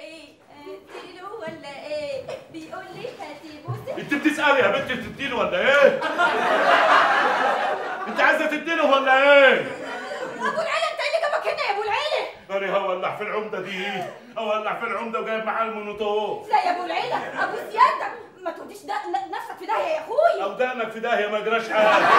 إيه اديله ولا إيه بيقول لي هاتي انت بتسألي يا بنت تديله ولا إيه؟ انت عايزة تديله ولا إيه؟ أبو العيلة انت اللي جابك هنا يا أبو العيلة. أنا هولع في العمدة دي هولع في العمدة وجايب معاه المونوتوف. لا يا أبو العيلة أبو سيادتك ما توديش ده نفسك في داهية يا أخوي. أو دقنك في داهية ما جراش حاجة.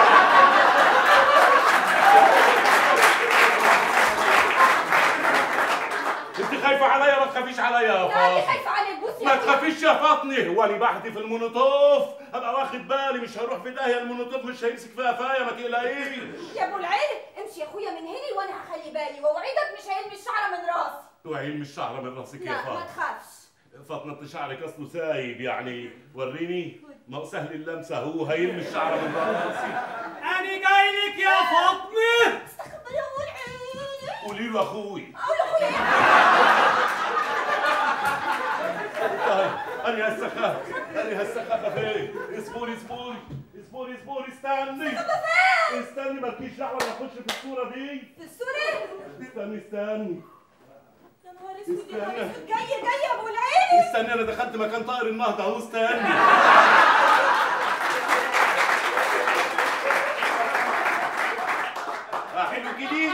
انت خايفة عليا ما تخافيش عليا يا لا اللي فاطمه خايفة عليك. يا ما. تخافيش يا فاطمة. وأنا بحدي في المونوتوف أبقى واخد بالي مش هروح في داهية. المونوتوف مش هيمسك فيها فاية ما تقلقيش. يا أبو العيله امشي يا أخويا من هنا وأنا هخلي بالي. وأوعدك مش هيلمس شعره من راسي. وعيل مش شعره من راسك يا لا ما فاطمة. تخافش. فاطمة انت شعرك أصله سايب يعني. وريني. ما هو سهل اللمسة. هو هيلمس شعره من راسي. أنا جاي لك يا فاطمة. استخبى يا ابو العيله قولي له أخوي. أقول لاخويا إيه طيب أنا هسه خاف هسه خاف فين اصبري اصبري اصبري اصبري استني. استني مالكيش دعوه أنا اخش في الصورة دي. في السوري استني استني. يا نهار أسود يا نهار. أسود. جاي جاي يا أبو العيله استني أنا دخلت مكان طائر النهضة أهو استني. آه، حلو كده.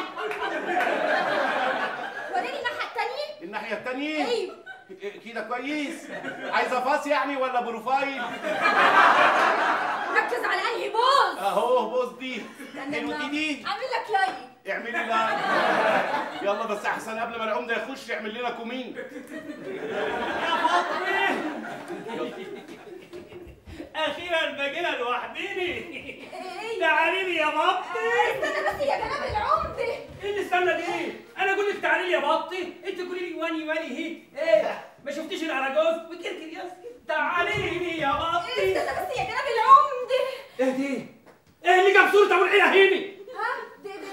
وريني الناحية التانية. الناحية التانية. أيوه كده كويس. عايزه face يعني ولا profile؟ ركز على أنهي pose؟ أهو pose دي. حلو أنا كده أعمل لك like. اعملي لا يلا بس أحسن قبل ما العمده يخش يعمل لنا comment. يا فاطمة. أخيرا بقينا لوحديني. إيه؟ تعالي لي يا بطي. استنى بس يا جناب العمده إيه اللي استنى دي؟ أنا أقول لك تعالي لي يا بطي. أنت تقولي لي واني واني هي. إيه ما شفتيش الاراجوز وكركر يا اسكت تعالي لي يا بطي استنى بس يا جناب العمده إيه دي إيه اللي جاب صوره ابو العيله هيني ها دي دي دي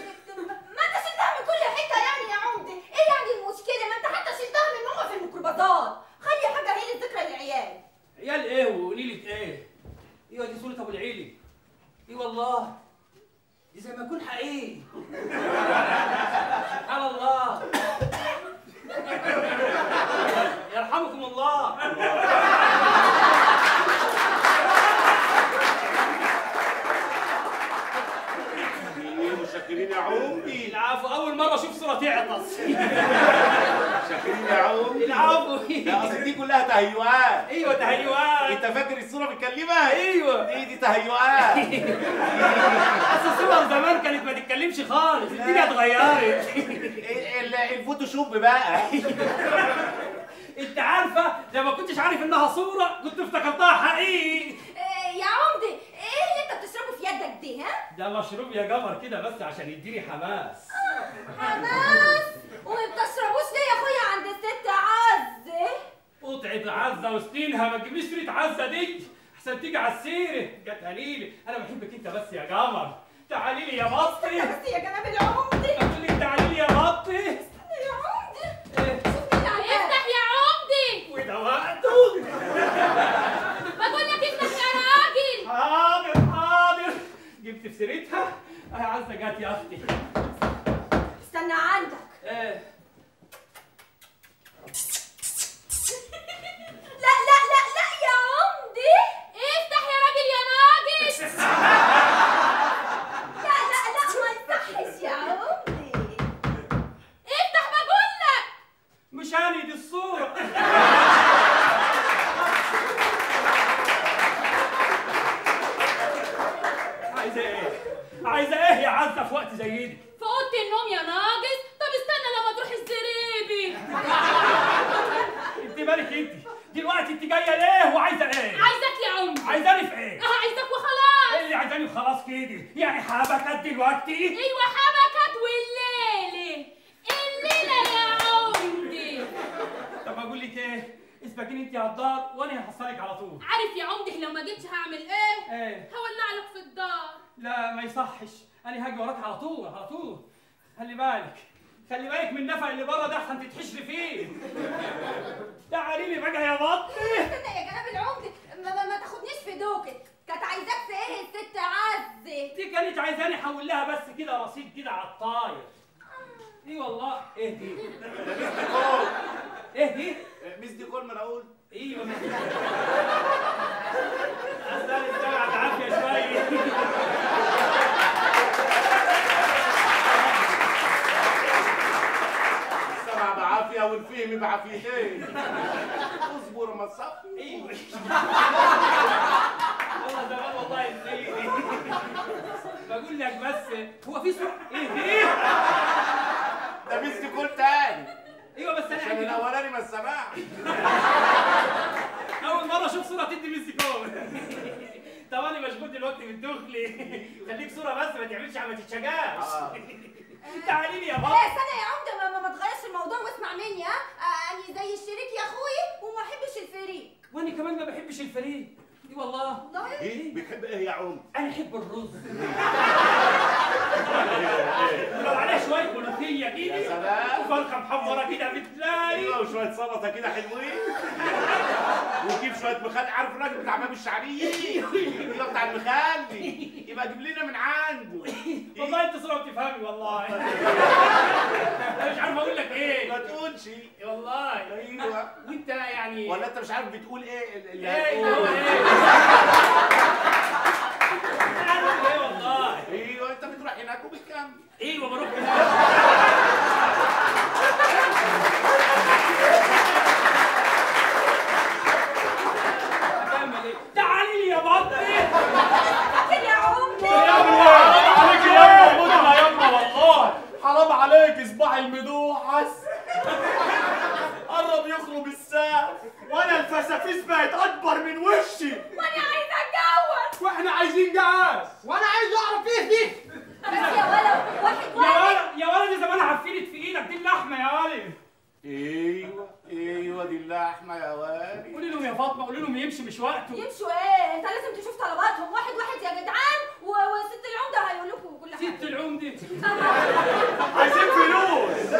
ما انت شلتها من كل حتة يعني يا عمده إيه يعني المشكلة ما انت حتى شلتها من ماما في الميكروباصات خلي حاجة هي للذكرى للعيال عيال إيه ونيلة إيه؟ إيوه دي صورة أبو العيلي. إي والله. دي زي ما يكون حقيقي. سبحان الله. يرحمكم الله. شاكرين يا عمدي العفو أول مرة أشوف صورة تعطس. عمدي لا أصل دي كلها تهيؤات. أيوه تهيؤات. أنت فاكر الصورة بتكلمها؟ أيوه. دي دي تهيؤات. أصل صور زمان كانت ما تتكلمش خالص. الدنيا اتغيرت. ال- ال- الفوتوشوب بقى. أنت عارفة لو ما كنتش عارف إنها صورة كنت افتكرتها حقيقي. إيه يا عمده إيه اللي أنت بتشربه في يدك دي ها؟ ده مشروب يا قمر كده بس عشان يديني حماس. حماس. وما بتشربوش ليه يا اخويا عند الست عزه قطعة عزة وسنينها ما تجيبليش سيرة عزة دي. أحسن تيجي على السيرة. جت قليلة أنا بحبك أنت بس يا قمر. تعالي لي يا بطي. بس يا جناب العمدة. قلت لك تعالي لي يا بطي. يا عمدة. إيه،. افتح يا عمدي وده وقته بقول لك افتح يا راجل. حاضر حاضر. جبت في سيرتها. اهي عزة جت يا أختي. عزة في وقت زي دي؟ في اوضه النوم يا ناقص طب استنى لما تروح الزريبي انت مالك انت؟ دلوقتي انت جاية ليه وعايزة إيه؟ عايزك يا عمدي عايزاني في إيه؟ آه عايزك وخلاص إيه اللي عايزاني وخلاص كده؟ يعني حبكت دلوقتي؟ أيوه حبكت والليلة الليلة يا عمدي طب أقول لك إيه؟ اسبقيني انت على الدار وأنا هحصلك على طول عارف يا عمدي لو ما جيتش هعمل إيه إيه؟ هولع لك في الدار لا ما يصحش أنا هاجي وراك على طول على طول. خلي بالك. خلي بالك من النفق اللي بره ده احسن تتحشري فيه. تعالي لي بقى يا بطي. استنى يا جناب العمده ما, ما, ما تاخدنيش في دوكك كانت عايزاك في إيه الست عزة؟ دي كانت عايزاني احول لها بس كده رصيد كده على الطاير. إيه والله. إيه دي؟ إيه دي؟ ميس دي كل ما أنا أقول أيوه اصل أنا الجامعة بعافيه شوية السمع بعافيه بعافيتين اصبر اما تصفي. أيوه والله زمان والله نسيت بقول لك بس هو في صوره إيه؟ إيه؟ ده دي كل تاني. أيوه بس أنا عشان الأولاني ما سمعش. أول مرة أشوف صورة تدي ميسيكو طب أنا مشغول دلوقتي بالدخلي خليك صورة بس ما تعملش ما تتشجعش آه. تعالي لي يا إيه بابا استنى يا عمدة ما, ما, ما تغيرش الموضوع واسمع مني ها؟ آه، اني زي الشريك يا أخوي وما احبش الفريق. وأنا كمان ما بحبش الفريق. اي والله. والله؟ إيه؟ بتحب إيه يا عم؟ أنا أحب الرز. ولو عليه شوية ملوخية يا كده سلام. وفرخة محمرة كده بتلاقي. أيوه وشوية سلطة كده حلوين. وجيب شوية مخلل عارف الراجل بتاع باب الشعريه أيوه بتاع المخلي يبقى جيب لنا من عنده والله بتفهمي والله. أنا مش عارف أقول لك ما إيه تقولش. والله. أيوه. وأنت يعني ولا أنت مش عارف بتقول إيه ال- اللي إيه هو هتقوله إيه أنا عارف إيه والله أيوه انت بتروح هناك وبتكمل أيوه بروح هناك اكمل إيه تعالي لي يا بطي فاكر يا عمده حرام عليك يا ابني متنا يا ابني والله حرام عليك صباح المدوحس قرب يخرب السقف وأنا الفسافيس بقت اكبر من وشي وأنا عايزه اتجوز وإحنا وأنا عايز اعرف إيه دي بس يا ولد واحد يا واحد. ولد يا ولد زمان عفنت في إيدك دي اللحمة يا ولد. أيوه أيوه دي اللحمة يا واد قولي لهم يا فاطمة قولي لهم يمشي مش وقته. يمشوا إيه انت لازم تشوف طلباتهم. واحد واحد يا جدعان وست العمدة هيقول لكم كل ست حاجة العمدة. عايزين فلوس.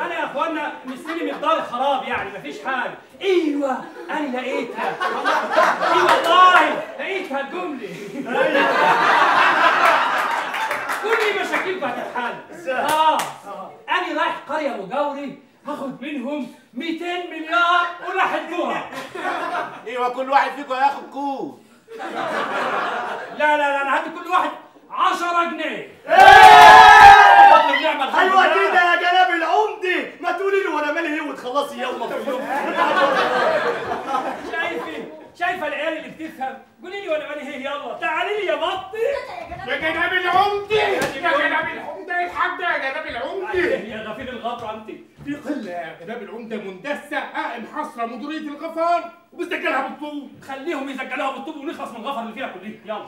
أنا يا أخوانا مستلم الدار خراب يعني مفيش حاجة. إيوه أنا لقيتها. اي والله لقيتها الجمله كل مشاكلكم هتتحل آه. أنا رايح قرية مجاوري هاخد منهم 200 مليار وراح أدوها. إيوه كل واحد فيكم هياخد كوب. لا لا لا أنا هدي كل واحد 10 جنيه. أيوه. كده يا جناب العمدة. ما تقولي له وأنا مالي إيه وتخلصي يلا. في اليوم شايفة العيال اللي بتفهم؟ قولي لي وأنا مالي هي يلا. تعالي لي يا بطي. يا جناب العمدة يا جناب العمدة الحاج يا جناب العمدة يا غفير الغفر انت في قلة يا جناب العمدة مندسة قائم حصرة مديرية الغفار وبسجلها بالطول خليهم يسجلوها بالطوب ونخلص من الغفر اللي فيها كلها. يلا.